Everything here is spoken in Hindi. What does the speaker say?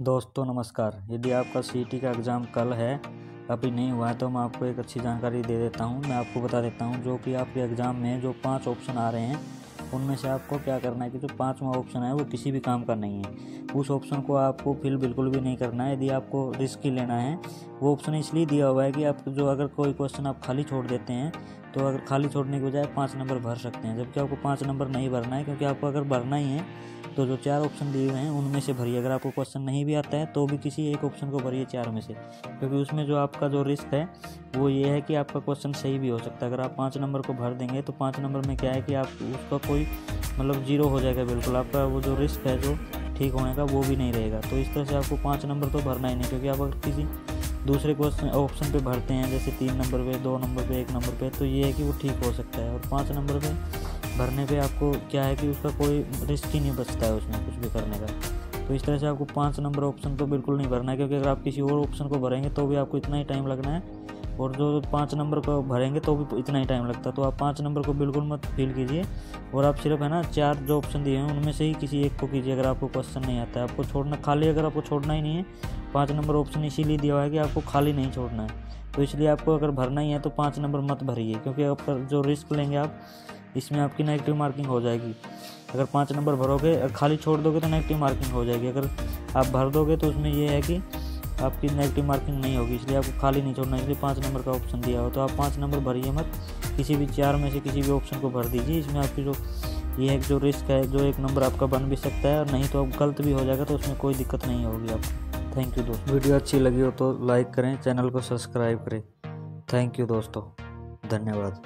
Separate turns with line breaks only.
दोस्तों, नमस्कार। यदि आपका सीटी का एग्ज़ाम कल है, अभी नहीं हुआ है तो मैं आपको एक अच्छी जानकारी दे देता हूँ। मैं आपको बता देता हूँ, जो कि आपके एग्ज़ाम में जो पाँच ऑप्शन आ रहे हैं, उनमें से आपको क्या करना है कि जो पाँचवा ऑप्शन है, वो किसी भी काम का नहीं है। उस ऑप्शन को आपको फिल बिल्कुल भी नहीं करना है। यदि आपको रिस्क ही लेना है, वो ऑप्शन इसलिए दिया हुआ है कि आप जो अगर कोई क्वेश्चन आप खाली छोड़ देते हैं तो अगर खाली छोड़ने के बजाय पाँच नंबर भर सकते हैं, जबकि आपको पाँच नंबर नहीं भरना है, क्योंकि आपको अगर भरना ही है तो जो चार ऑप्शन दिए हुए हैं, उनमें से भरिए। अगर आपको क्वेश्चन नहीं भी आता है तो भी किसी एक ऑप्शन को भरिए चार में से, क्योंकि उसमें जो आपका जो रिस्क है, वो ये है कि आपका क्वेश्चन सही भी हो सकता है। अगर आप पाँच नंबर को भर देंगे तो पाँच नंबर में क्या है कि आप, उसका कोई मतलब ज़ीरो हो जाएगा बिल्कुल। आपका वो जो रिस्क है, जो ठीक होने का, वो भी नहीं रहेगा। तो इस तरह से आपको पाँच नंबर तो भरना ही नहीं, क्योंकि आप अगर किसी दूसरे क्वेश्चन ऑप्शन पे भरते हैं, जैसे तीन नंबर पे, दो नंबर पे, एक नंबर पे तो ये है कि वो ठीक हो सकता है। और पाँच नंबर पे भरने पे आपको क्या है कि उसका कोई रिस्क ही नहीं बचता है उसमें कुछ भी करने का। तो इस तरह से आपको पाँच नंबर ऑप्शन तो बिल्कुल नहीं भरना है, क्योंकि अगर आप किसी और ऑप्शन को भरेंगे तो भी आपको इतना ही टाइम लगना है और जो पाँच नंबर को भरेंगे तो भी इतना ही टाइम लगता है। तो आप पाँच नंबर को बिल्कुल मत फिल कीजिए और आप सिर्फ़, है ना, चार जो ऑप्शन दिए हैं, उनमें से ही किसी एक को कीजिए अगर आपको क्वेश्चन नहीं आता है। आपको छोड़ना, खाली अगर आपको छोड़ना ही नहीं है, पाँच नंबर ऑप्शन इसीलिए दिया हुआ है कि आपको खाली नहीं छोड़ना है। तो इसलिए आपको अगर भरना ही है तो पाँच नंबर मत भरिए, क्योंकि आप जो रिस्क लेंगे आप, इसमें आपकी नेगेटिव मार्किंग हो जाएगी। अगर पाँच नंबर भरोगे खाली छोड़ दोगे तो नेगेटिव मार्किंग हो जाएगी। अगर आप भर दोगे तो उसमें ये है कि आपकी नेगेटिव मार्किंग नहीं होगी, इसलिए आपको खाली नहीं छोड़ना, इसलिए पाँच नंबर का ऑप्शन दिया हो। तो आप पाँच नंबर भरिए मत, किसी भी चार में से किसी भी ऑप्शन को भर दीजिए, इसमें आपकी जो, ये है जो रिस्क है, जो एक नंबर आपका बन भी सकता है, और नहीं तो अब गलत भी हो जाएगा तो उसमें कोई दिक्कत नहीं होगी आपको थैंक यू दोस्तों। वीडियो अच्छी लगी हो तो लाइक करें, चैनल को सब्सक्राइब करें। थैंक यू दोस्तों। धन्यवाद।